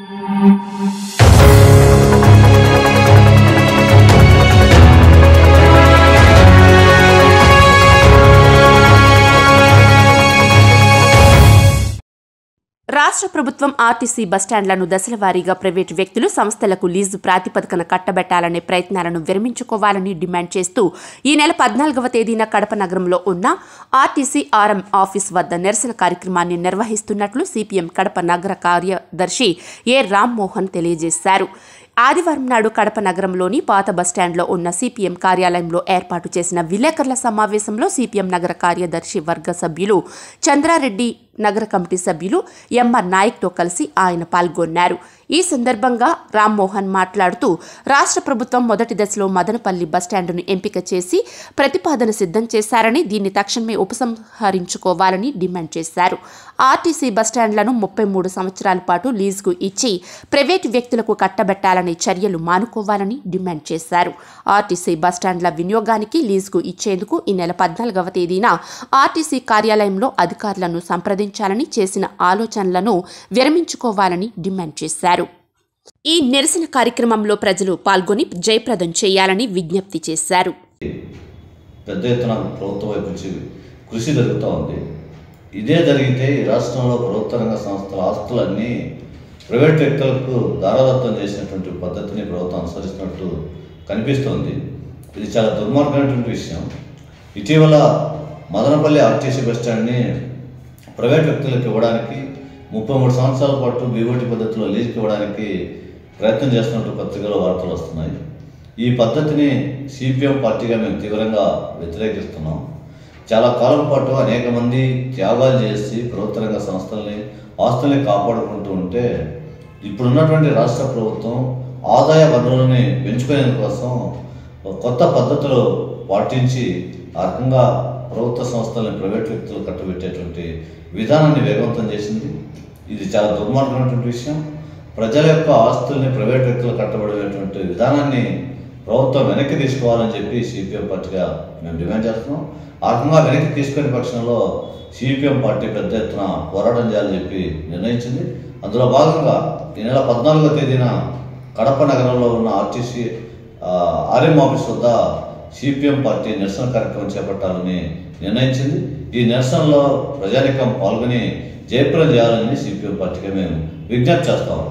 Thank you. రాష్ట్ర ప్రభుత్వం RTC బస్టాండ్లను దశల వారీగా ప్రైవేటు వ్యక్తులు సంస్థలకు లీజు ప్రాతిపదికన కట్టబెట్టాలనే ప్రయత్నాలను విరమించుకోవాలని డిమాండ్ చేస్తూ ఈ నెల పద్నాలుగవ తేదీన కడప నగరంలో ఉన్న ఆర్టీసీ ఆర్ఎం ఆఫీస్ వద్ద నిరసన కార్యక్రమాన్ని నిర్వహిస్తున్నట్లు సిపిఎం కడప నగర కార్యదర్శి ఏ రామ్మోహన్ తెలియజేశారు. ఆదివారం నాడు కడప నగరంలోని పాత బస్టాండ్లో ఉన్న సిపిఎం కార్యాలయంలో ఏర్పాటు చేసిన విలేకరుల సమావేశంలో సిపిఎం నగర కార్యదర్శి వర్గ సభ్యులు చంద్రారెడ్డి నగర కమిటీ సభ్యులు ఎంఆర్ నాయక్తో కలిసి ఆయన పాల్గొన్నారు. ఈ సందర్భంగా రామ్మోహన్ మాట్లాడుతూ రాష్ట్ర ప్రభుత్వం మొదటి దశలో మదనపల్లి బస్టాండును ఎంపిక చేసి ప్రతిపాదన సిద్ధం చేశారని దీన్ని తక్షణమే ఉపసంహరించుకోవాలని డిమాండ్ చేశారు. ఆర్టీసీ బస్టాండ్లను ముప్పై మూడు సంవత్సరాల పాటు లీజుకు ఇచ్చి ప్రైవేటు వ్యక్తులకు కట్టబెట్టాలనే చర్యలు మానుకోవాలని డిమాండ్ చేశారు. ఆర్టీసీ బస్టాండ్ల వినియోగానికి లీజుకు ఇచ్చేందుకు ఈ నెల పద్నాలుగవ తేదీన ఆర్టీసీ కార్యాలయంలో అధికారులను సంప్రదించాలని చేసిన ఆలోచనలను విరమించుకోవాలని డిమాండ్ చేశారు. ఈ నిరసన కార్యక్రమంలో ప్రజలు పాల్గొని జయప్రదం చేయాలని విజ్ఞప్తి చేశారు. పెద్ద ఎత్తున ప్రభుత్వం వైపు నుంచి కృషి జరుగుతూ ఉంది. ఇదే జరిగితే ఈ రాష్ట్రంలో ప్రభుత్వ రంగ సంస్థల ఆస్తులన్నీ ప్రైవేట్ వ్యక్తులకు దారాదత్తం చేసినటువంటి పద్ధతిని ప్రభుత్వం అనుసరిస్తున్నట్టు కనిపిస్తోంది. ఇది చాలా దుర్మార్గమైనటువంటి విషయం. ఇటీవల మదనపల్లి ఆర్టీసీ బస్ స్టాండ్ని ప్రైవేట్ వ్యక్తులకు ఇవ్వడానికి ముప్పై మూడు సంవత్సరాల పాటు బీఓటీ పద్ధతిలో లీజుకి ఇవ్వడానికి ప్రయత్నం చేస్తున్నట్టు పత్రికలో వార్తలు వస్తున్నాయి. ఈ పద్ధతిని సిపిఎం పార్టీగా మేము తీవ్రంగా వ్యతిరేకిస్తున్నాం. చాలా కాలం పాటు అనేక మంది త్యాగాలు చేసి ప్రభుత్వ రంగ సంస్థల్ని ఆస్తుల్ని కాపాడుకుంటూ ఉంటే ఇప్పుడున్నటువంటి రాష్ట్ర ప్రభుత్వం ఆదాయ వనరులని పెంచుకునేందుకోసం కొత్త పద్ధతులు పాటించి ఆ రకంగా ప్రభుత్వ సంస్థల్ని ప్రైవేట్ వ్యక్తులు కట్టబెట్టేటువంటి విధానాన్ని వేగవంతం చేసింది. ఇది చాలా దుర్మార్గమైనటువంటి విషయం. ప్రజల యొక్క ఆస్తుల్ని ప్రైవేట్ వ్యక్తులు కట్టబడేటువంటి విధానాన్ని ప్రభుత్వం వెనక్కి తీసుకోవాలని చెప్పి సిపిఎం పార్టీగా మేము డిమాండ్ చేస్తున్నాం. ఆ రకంగా వెనక్కి తీసుకునే పక్షంలో సిపిఎం పార్టీ పెద్ద ఎత్తున పోరాటం చేయాలని చెప్పి నిర్ణయించింది. అందులో భాగంగా ఈ నెల పద్నాలుగో తేదీన కడప నగరంలో ఉన్న ఆర్టీసీ ఆర్ఎం ఆఫీస్ వద్ద సిపిఎం పార్టీ నిరసన కార్యక్రమం చేపట్టాలని నిర్ణయించింది. ఈ నిరసనలో ప్రజానికం పాల్గొని జయప్రదం చేయాలని సిపిఎం పార్టీగా మేము విజ్ఞప్తి చేస్తాము